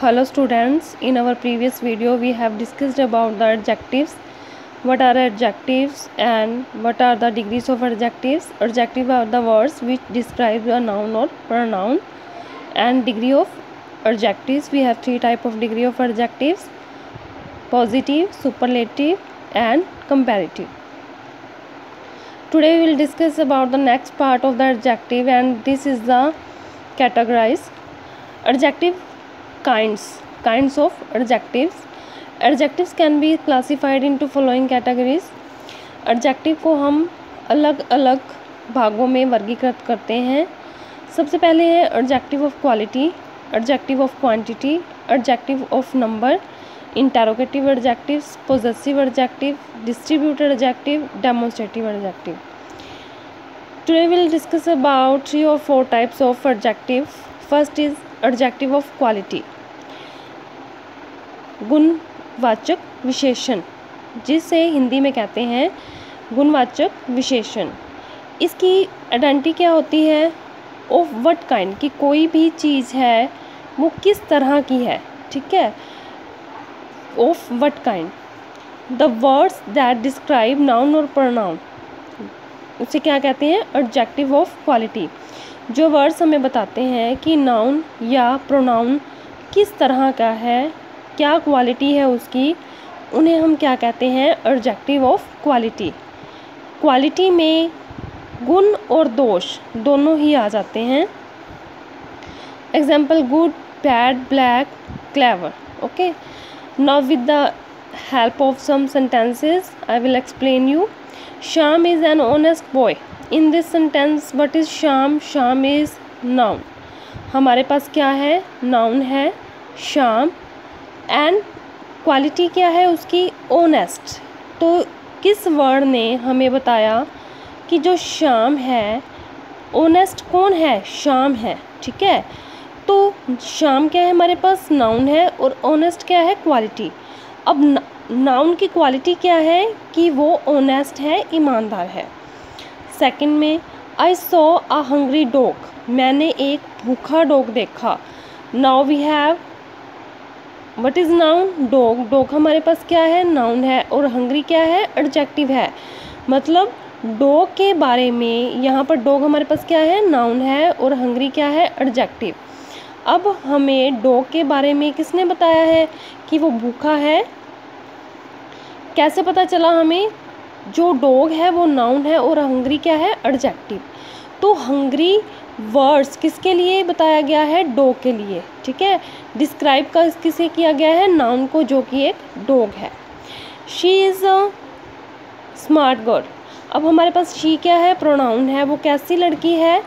hello students in our previous video we have discussed about the adjectives. What are adjectives and what are the degrees of adjectives? Adjective are the words which describe a noun or pronoun. And degree of adjectives we have three type of degree of adjectives. Positive superlative and comparative. Today we will discuss about the next part of the adjective and this is the categorize adjective kinds kinds of adjectives adjectives can be classified into following categories adjective को हम अलग अलग भागों में वर्गीकृत करते हैं सबसे पहले है adjective of quality adjective of quantity adjective of number interrogative adjectives possessive adjective distributed adjective demonstrative adjective today we will discuss about three or four types of adjective first is adjective of quality गुणवाचक विशेषण, जिसे हिंदी में कहते हैं गुणवाचक विशेषण। इसकी identity क्या होती है? ऑफ़ वट काइंड की कोई भी चीज़ है, वो किस तरह की है, ठीक है? Of what kind the words that describe noun और प्रोनाउन उसे क्या कहते हैं? एडजेक्टिव ऑफ़ क्वालिटी जो वर्ड्स हमें बताते हैं कि नाउन या प्रोनाउन किस तरह का है क्या क्वालिटी है उसकी, उन्हें हम क्या कहते हैं एडजेक्टिव ऑफ़ क्वालिटी क्वालिटी में गुण और दोष दोनों ही आ जाते हैं. Example good bad black clever okay now with the help of some sentences I will explain you Sham is an honest boy in this sentence what is Sham Sham is noun हमारे पास क्या है? Noun है. शाम and quality क्या है उसकी? Honest तो किस वर्ड ने हमें बताया कि जो शाम है ओनेस्ट कौन है? शाम है, ठीक है? तो शाम क्या है हमारे पास? नाउन है और ओनेस्ट क्या है? क्वालिटी अब नाउन की क्वालिटी क्या है कि वो ओनेस्ट है, ईमानदार है? सेकंड में आई सो अ हंग्री डॉग मैंने एक भूखा डॉग देखा. Now we have what is noun dog dog हमारे पास क्या है? नाउन है। और हंग्री क्या है? एडजेक्टिव है। मतलब डॉग के बारे में यहाँ पर डॉग हमारे पास क्या है? नाउन है। और हंग्री क्या है? एडजेक्टिव अब हमें डॉग के बारे में किसने बताया है कि वो भूखा है? कैसे पता चला हमें? जो डॉग है वो नाउन है और हंग्री क्या है? एडजेक्टिव तो हंग्री वर्ड्स किसके लिए बताया गया है? डॉग के लिए, ठीक है? डिस्क्राइब का किसे किया गया है? नाउन को, जो कि एक डॉग है। She is a smart girl. अब हमारे पास शी क्या है? प्रोनाउन है। वो कैसी लड़की है?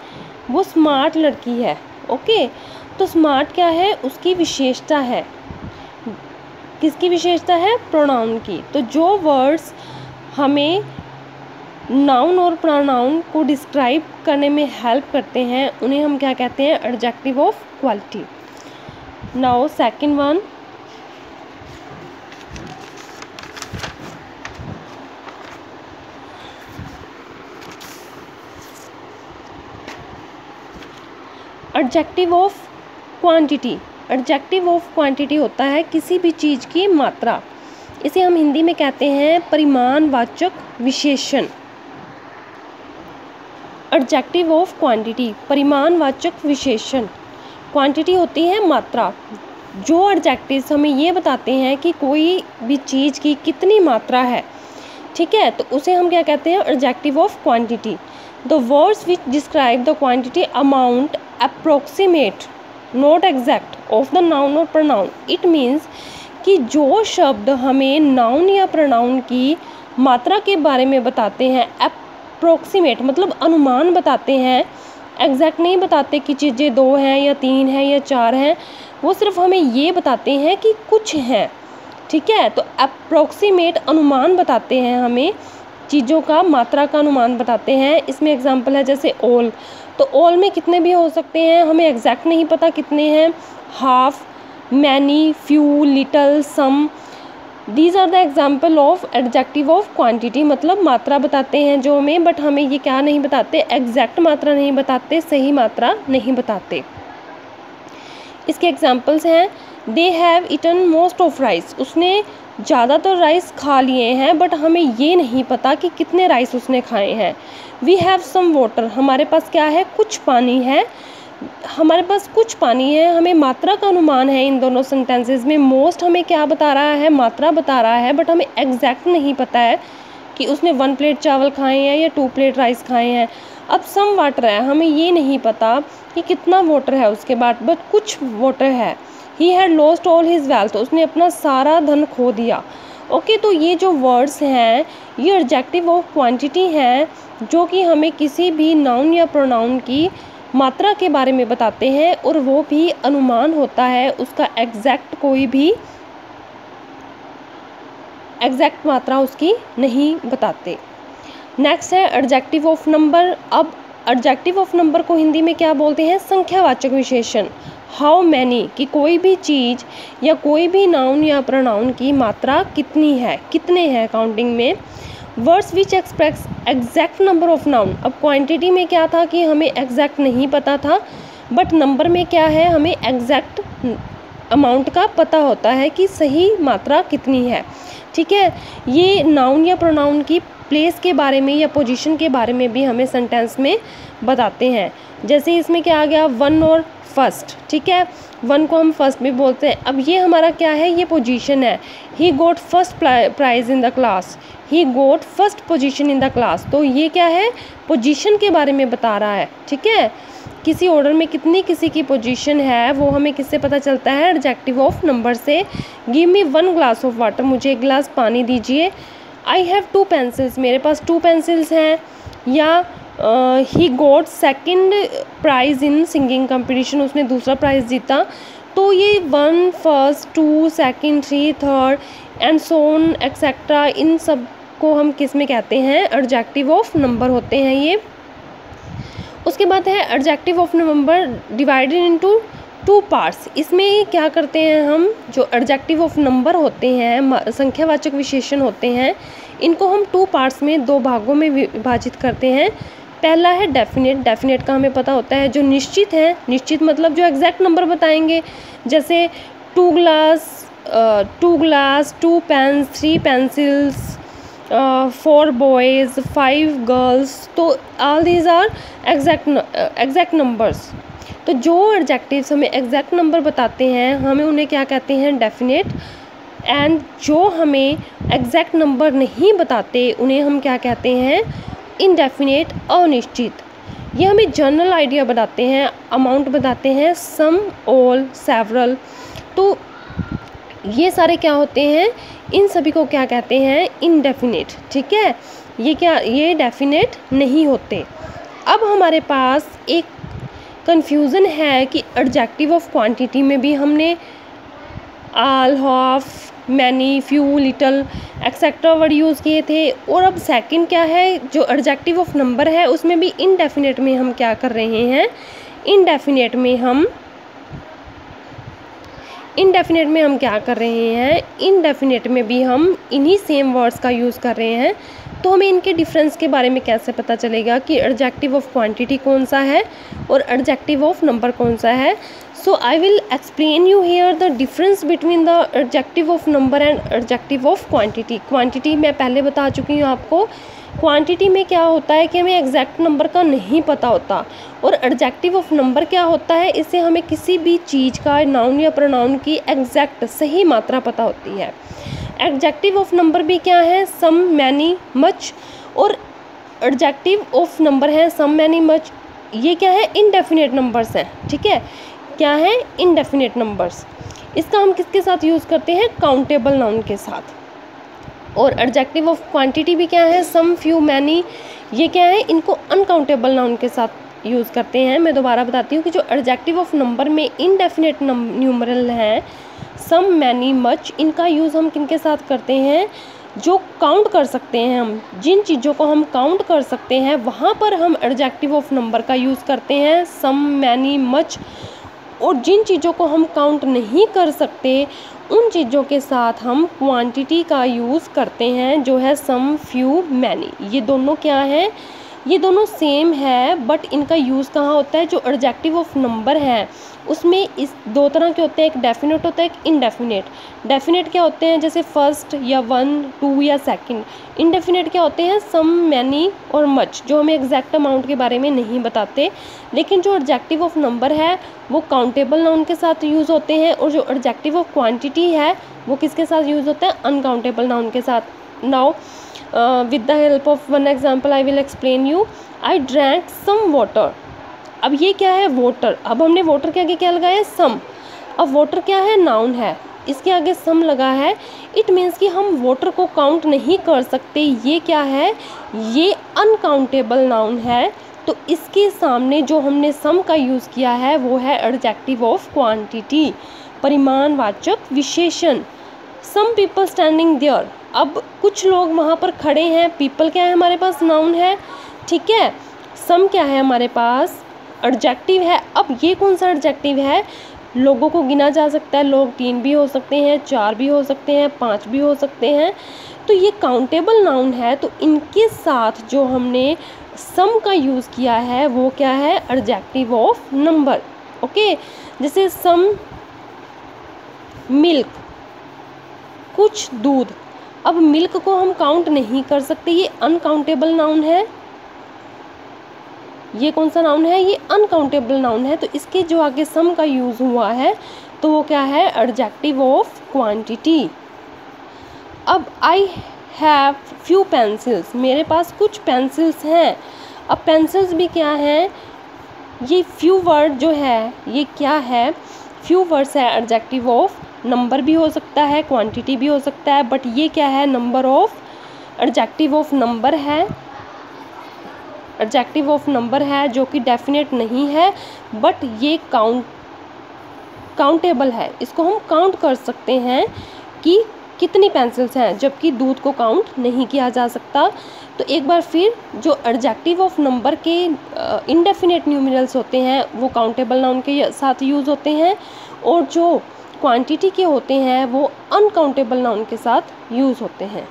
वो स्मार्ट लड़की है, ओके? तो स्मार्ट क्या है? उसकी विशेषता है। किसकी विशेषता है? प्रोनाउन की। तो जो वर्ड्स हमें नाउन और प्रोनाउन को डिस्क्राइब करने में हेल्प करते हैं। उन्हें हम क्या कहते हैं? Adjective of quality now second one adjective of quantity adjective of quantity होता है किसी भी चीज़ की मात्रा। इसे हम हिंदी में कहते हैं परिमाणवाचक विशेषण। एडजेक्टिव ऑफ़ क्वांटिटी परिमाणवाचक विशेषण। क्वांटिटी होती है मात्रा। जो एडजेक्टिव्स हमें ये बताते हैं कि कोई भी चीज़ की कितनी मात्रा है, ठीक है? तो उसे हम क्या कहते हैं? Adjective of quantity the words which describe the quantity amount approximate not exact of the noun और प्रनाउन इट मीन्स कि जो शब्द हमें नाउन या प्रनाउन की मात्रा के बारे में बताते हैं अप्रोक्सीमेट मतलब अनुमान बताते हैं एग्जैक्ट नहीं बताते कि चीज़ें दो हैं या तीन हैं या चार हैं, वो सिर्फ़ हमें ये बताते हैं कि कुछ हैं, ठीक है? तो अप्रोक्सीमेट अनुमान बताते हैं हमें, चीज़ों का, मात्रा का अनुमान बताते हैं। इसमें एग्जांपल है जैसे ओल तो ओल में कितने भी हो सकते हैं, हमें एग्जैक्ट नहीं पता कितने हैं half many few little some these are the example of adjective of quantity मतलब मात्रा बताते हैं जो हमें बट हमें ये क्या नहीं बताते? एग्जैक्ट मात्रा नहीं बताते, सही मात्रा नहीं बताते। इसके एग्जाम्पल्स हैं। They have eaten most of rice उसने ज़्यादातर राइस खा लिए हैं बट हमें ये नहीं पता कि कितने राइस उसने खाए हैं। वी हैव सम वाटर हमारे पास क्या है? कुछ पानी है। हमारे पास कुछ पानी है, हमें मात्रा का अनुमान है इन दोनों सेंटेंसेस में। मोस्ट हमें क्या बता रहा है? मात्रा बता रहा है बट हमें एग्जैक्ट नहीं पता है कि उसने वन प्लेट चावल खाए हैं या टू प्लेट राइस खाए हैं। अब सम वाटर है, हमें ये नहीं पता कि कितना वाटर है उसके बाद बट कुछ वाटर है। He had lost all his wealth उसने अपना सारा धन खो दिया। ओके तो ये जो वर्ड्स हैं, ये एडजेक्टिव ऑफ़ क्वांटिटी हैं, जो कि हमें किसी भी नाउन या प्रोनाउन की मात्रा के बारे में बताते हैं और वो भी अनुमान होता है, उसका एग्जैक्ट कोई भी एग्जैक्ट मात्रा उसकी नहीं बताते। नेक्स्ट है एडजेक्टिव ऑफ़ नंबर अब एडजेक्टिव ऑफ़ नंबर को हिंदी में क्या बोलते हैं? संख्यावाचक विशेषण। हाउ मैनी कि कोई भी चीज़ या कोई भी नाउन या प्रोनाउन की मात्रा कितनी है? कितने हैं? काउंटिंग में। Words which express exact number of noun अब क्वांटिटी में क्या था कि हमें एग्जैक्ट नहीं पता था बट नंबर में क्या है, हमें एग्जैक्ट अमाउंट का पता होता है कि सही मात्रा कितनी है। ठीक है? ये नाउन या प्रोनाउन की प्लेस के बारे में या पोजीशन के बारे में भी हमें सेंटेंस में बताते हैं। जैसे इसमें क्या आ गया वन और फ़र्स्ट ठीक है? वन को हम फ़र्स्ट भी बोलते हैं। अब ये हमारा क्या है? ये पोजीशन है। He got first prize in the class he got first position in the class तो ये क्या है? पोजीशन के बारे में बता रहा है। ठीक है? किसी ऑर्डर में कितनी किसी की पोजीशन है, वो हमें किससे पता चलता है? एडजेक्टिव ऑफ़ नंबर से। Give me one glass of water मुझे एक गिलास पानी दीजिए। आई हैव टू पेंसिल्स मेरे पास टू पेंसिल्स हैं। या he got second prize in singing competition उसने दूसरा प्राइज़ जीता। तो ये one first two second three third and so on etcetera इन सबको हम किसमें कहते हैं? एडजेक्टिव ऑफ़ नंबर होते हैं ये। उसके बाद है adjective of number divided into two parts इसमें क्या करते हैं हम? जो एडजेक्टिव ऑफ़ नंबर होते हैं संख्यावाचक विशेषण होते हैं, इनको हम टू पार्ट्स में, दो भागों में विभाजित करते हैं। पहला है डेफिनेट डेफिनेट का हमें पता होता है जो निश्चित है, निश्चित मतलब जो एग्जैक्ट नंबर बताएँगे, जैसे two glass two glass two pens three pencils four boys five girls तो all these are exact exact numbers तो जो एडजेक्टिव्स हमें एग्जैक्ट नंबर बताते हैं, हमें उन्हें क्या कहते हैं? डेफिनेट एंड जो हमें एग्जैक्ट नंबर नहीं बताते, उन्हें हम क्या कहते हैं? इनडेफिनेट अनिश्चित। ये हमें जनरल आइडिया बताते हैं अमाउंट बताते हैं सम ऑल सेवरल तो ये सारे क्या होते हैं? इन सभी को क्या कहते हैं? इनडेफिनेट ठीक है? ये क्या, ये डेफिनेट नहीं होते। अब हमारे पास एक कन्फ्यूज़न है कि एडजेक्टिव ऑफ़ क्वांटिटी में भी हमने all half many few little etcetera word use किए थे। और अब सेकंड क्या है? जो एडजेक्टिव ऑफ़ नंबर है, उसमें भी इनडेफिनेट में हम क्या कर रहे हैं? इनडेफिनेट में हम इनडेफिनेट में हम क्या कर रहे हैं? इनडेफिनेट में भी हम इन्हीं सेम वर्ड्स का यूज़ कर रहे हैं। तो हमें इनके डिफरेंस के बारे में कैसे पता चलेगा कि एडजेक्टिव ऑफ़ क्वांटिटी कौन सा है और एडजेक्टिव ऑफ़ नंबर कौन सा है? So, i will explain you here the difference between the adjective of number and adjective of quantity. Quantity मैं पहले बता चुकी हूँ आपको। क्वांटिटी में क्या होता है कि हमें एग्जैक्ट नंबर का नहीं पता होता। और एडजेक्टिव ऑफ़ नंबर क्या होता है? इससे हमें किसी भी चीज़ का नाउन या प्रोनाउन की एग्जैक्ट सही मात्रा पता होती है। एडजेक्टिव ऑफ़ नंबर भी क्या है? सम मैनी मच और एडजेक्टिव ऑफ़ नंबर है? सम मैनी मच ये क्या है? इनडेफिनेट नंबर्स हैं। ठीक है? क्या है? इनडेफिनेट नंबर्स इसका हम किसके साथ यूज़ करते हैं? काउंटेबल नाउन के साथ. और एडजेक्टिव ऑफ़ क्वांटिटी भी क्या है? सम फ्यू मैनी ये क्या है? इनको अनकाउंटेबल नाउन के साथ यूज़ करते हैं। मैं दोबारा बताती हूँ कि जो एडजेक्टिव ऑफ़ नंबर में इनडेफिनेट न्यूमरल हैं सम मैनी मच इनका यूज़ हम किन के साथ करते हैं? जो काउंट कर सकते हैं हम। जिन चीज़ों को हम काउंट कर सकते हैं, वहाँ पर हम एडजेक्टिव ऑफ़ नंबर का यूज़ करते हैं। सम मैनी मच और जिन चीज़ों को हम काउंट नहीं कर सकते, उन चीज़ों के साथ हम क्वांटिटी का यूज़ करते हैं, जो है सम फ्यू मैनी ये दोनों क्या हैं? ये दोनों सेम है बट इनका यूज़ कहाँ होता है? जो एडजेक्टिव ऑफ़ नंबर है उसमें इस दो तरह के होते हैं, एक डेफिनेट होता है, एक इनडेफिनेट डेफिनेट क्या होते हैं? जैसे फ़र्स्ट या वन टू या सेकंड इनडेफिनेट क्या होते हैं? सम मैनी और मच जो हमें एग्जैक्ट अमाउंट के बारे में नहीं बताते. लेकिन जो एडजेक्टिव ऑफ़ नंबर है, वो काउंटेबल नाउन के साथ यूज़ होते हैं और जो एडजेक्टिव ऑफ़ क्वान्टिटी है, वो किसके साथ यूज़ होता है? अनकाउंटेबल नाउन के साथ. Now with the help of one example I will explain you I drank some water अब ये क्या है वोटर? अब हमने वोटर के आगे क्या लगाया? सम। अब वोटर क्या है? नाउन है। इसके आगे सम लगा है। इट मीन्स कि हम वोटर को काउंट नहीं कर सकते। ये क्या है? ये अनकाउंटेबल नाउन है। तो इसके सामने जो हमने सम का यूज़ किया है, वो है एडजेक्टिव ऑफ़ क्वांटिटी, परिमाणवाचक विशेषण। Some people standing there. अब कुछ लोग वहाँ पर खड़े हैं। पीपल क्या है हमारे पास? नाउन है। ठीक है। सम क्या है हमारे पास? एडजेक्टिव है। अब ये कौन सा एडजेक्टिव है? लोगों को गिना जा सकता है। लोग तीन भी हो सकते हैं, चार भी हो सकते हैं, पाँच भी हो सकते हैं। तो ये काउंटेबल नाउन है। तो इनके साथ जो हमने सम का यूज़ किया है, वो क्या है? एडजेक्टिव ऑफ़ नंबर ओके जैसे सम मिल्क कुछ दूध। अब मिल्क को हम काउंट नहीं कर सकते। ये अनकाउंटेबल नाउन है। ये कौन सा नाउन है? ये अनकाउंटेबल नाउन है। तो इसके जो आगे सम का यूज़ हुआ है तो वो क्या है? एडजेक्टिव ऑफ़ क्वांटिटी अब आई हैव फ्यू पेंसिल्स मेरे पास कुछ पेंसिल्स हैं। अब पेंसिल्स भी क्या हैं? ये फ्यू वर्ड जो है, ये क्या है? फ्यू वर्ड्स है एडजेक्टिव ऑफ़ नंबर भी हो सकता है क्वांटिटी भी हो सकता है बट ये क्या है? Number of adjective of number है। एडजेक्टिव ऑफ़ नंबर है, जो कि डेफिनेट नहीं है बट ये काउंट काउंटेबल है। इसको हम काउंट कर सकते हैं कि कितनी पेंसिल्स हैं, जबकि दूध को काउंट नहीं किया जा सकता। तो एक बार फिर, जो एडजेक्टिव ऑफ़ नंबर के इनडेफिनेट न्यूमिनल्स होते हैं, वो काउंटेबल नाउन के साथ यूज़ होते हैं, और जो क्वांटिटी के होते हैं, वो अनकाउंटेबल नाउन के साथ यूज़ होते हैं।